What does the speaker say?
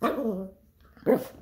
Ruff!